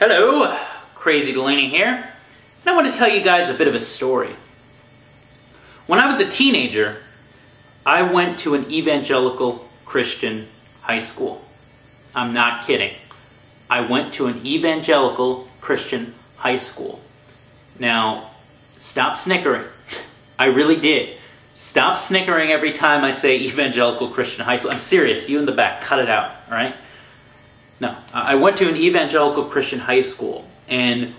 Hello, Crazy Delaney here, and I want to tell you guys a bit of a story. When I was a teenager, I went to an evangelical Christian high school. I'm not kidding. I went to an evangelical Christian high school. Now, stop snickering. I really did. Stop snickering every time I say evangelical Christian high school. I'm serious. You in the back, cut it out, all right? No, I went to an evangelical Christian high school, and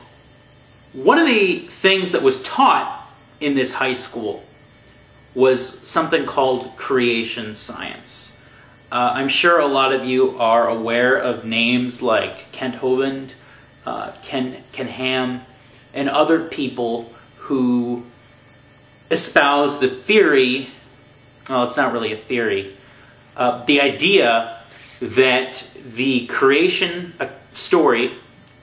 one of the things that was taught in this high school was something called creation science. Uh, I'm sure a lot of you are aware of names like Kent Hovind, uh, Ken, Ken Ham, and other people who espouse the theory, well, it's not really a theory, uh, the idea that the creation uh, story,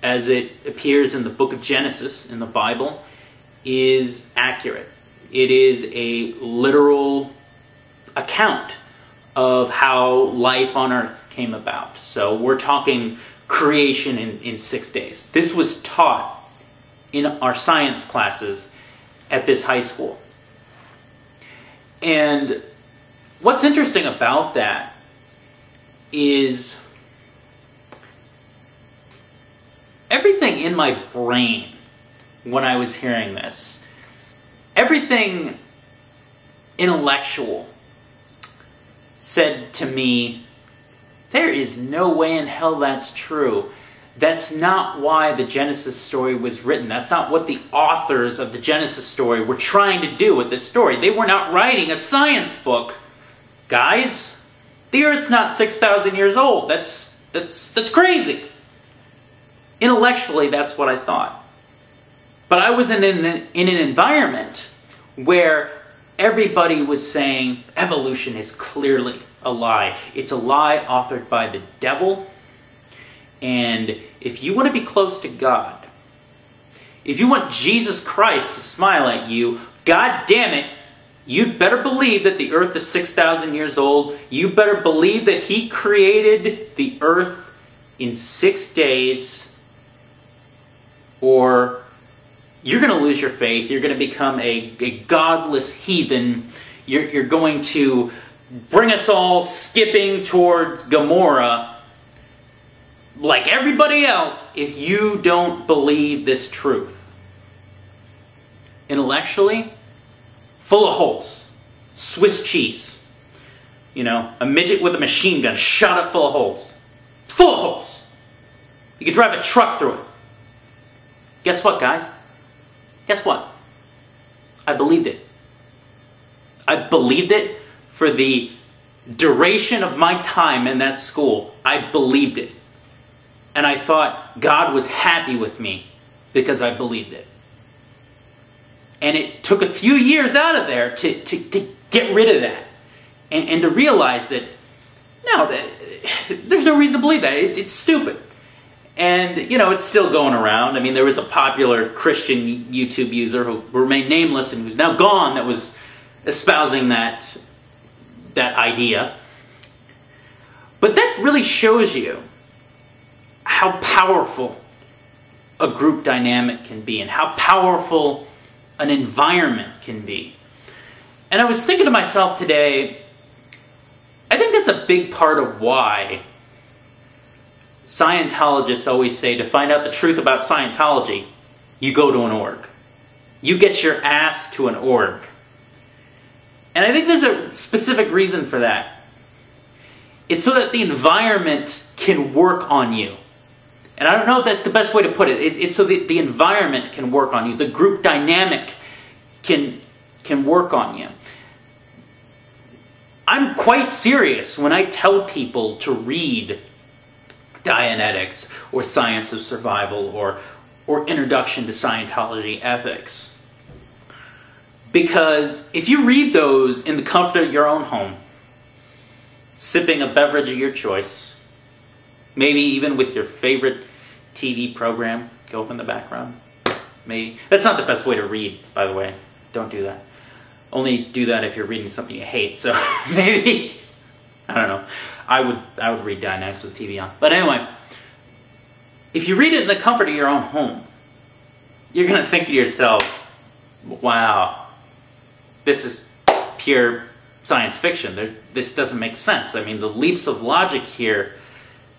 as it appears in the book of Genesis in the Bible, is accurate. It is a literal account of how life on earth came about. So we're talking creation in, in six days. This was taught in our science classes at this high school. And what's interesting about that is everything in my brain when I was hearing this, everything intellectual said to me, there is no way in hell that's true. That's not why the Genesis story was written. That's not what the authors of the Genesis story were trying to do with this story. They were not writing a science book. Guys, the earth's not 6,000 years old. That's that's that's crazy. Intellectually, that's what I thought. But I was in an, in an environment where everybody was saying evolution is clearly a lie. It's a lie authored by the devil and if you want to be close to God, if you want Jesus Christ to smile at you, God damn it, you'd better believe that the earth is 6,000 years old. You better believe that He created the earth in six days, or you're going to lose your faith. You're going to become a, a godless heathen. You're, you're going to bring us all skipping towards Gomorrah like everybody else if you don't believe this truth. Intellectually, full of holes. Swiss cheese. You know, a midget with a machine gun shot up full of holes. Full of holes. You could drive a truck through it. Guess what, guys? Guess what? I believed it. I believed it for the duration of my time in that school. I believed it. And I thought God was happy with me because I believed it. And it took a few years out of there to, to, to get rid of that and, and to realize that, no, that, there's no reason to believe that. It's, it's stupid. And, you know, it's still going around. I mean, there was a popular Christian YouTube user who remained nameless and who's now gone that was espousing that, that idea. But that really shows you how powerful a group dynamic can be and how powerful an environment can be. And I was thinking to myself today, I think that's a big part of why Scientologists always say to find out the truth about Scientology, you go to an org. You get your ass to an org. And I think there's a specific reason for that. It's so that the environment can work on you. And I don't know if that's the best way to put it. It's, it's so that the environment can work on you, the group dynamic can, can work on you. I'm quite serious when I tell people to read Dianetics or Science of Survival or, or Introduction to Scientology Ethics. Because if you read those in the comfort of your own home, sipping a beverage of your choice, maybe even with your favorite TV program go up in the background. Maybe. That's not the best way to read, by the way. Don't do that. Only do that if you're reading something you hate. So maybe I don't know. I would I would read Dianetics with TV on. But anyway, if you read it in the comfort of your own home, you're going to think to yourself, wow, this is pure science fiction. There, this doesn't make sense. I mean, the leaps of logic here,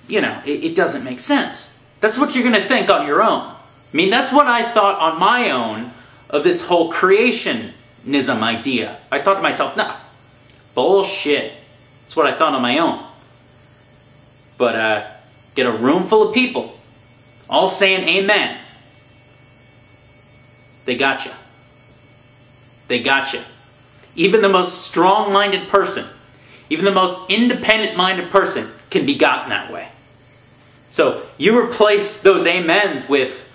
you know, it, it doesn't make sense. That's what you're going to think on your own. I mean, that's what I thought on my own of this whole creationism idea. I thought to myself, nah, bullshit. That's what I thought on my own. But uh, get a room full of people all saying amen. They got you. They got you. Even the most strong minded person, even the most independent minded person can be gotten that way. So you replace those amens with,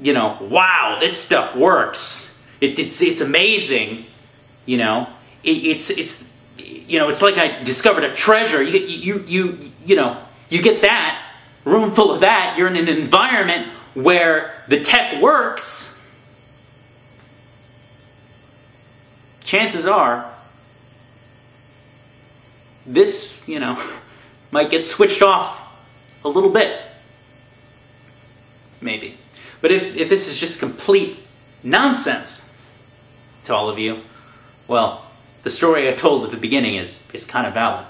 you know, wow, this stuff works. It's, it's, it's amazing. You know, it, it's, it's, you know, it's like I discovered a treasure. You, you, you, you know, you get that, room full of that, you're in an environment where the tech works chances are this, you know, might get switched off a little bit. Maybe. But if, if this is just complete nonsense to all of you, well, the story I told at the beginning is, is kind of valid.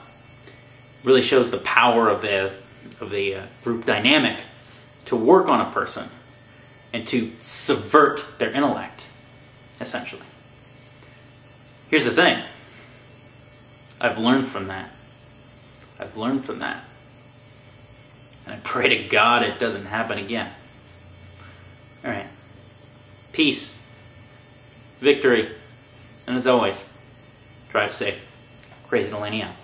It really shows the power of the, of the uh, group dynamic to work on a person and to subvert their intellect, essentially. Here's the thing I've learned from that. I've learned from that. And I pray to God it doesn't happen again. All right. Peace, victory, and as always, drive safe. Crazy Delaney out.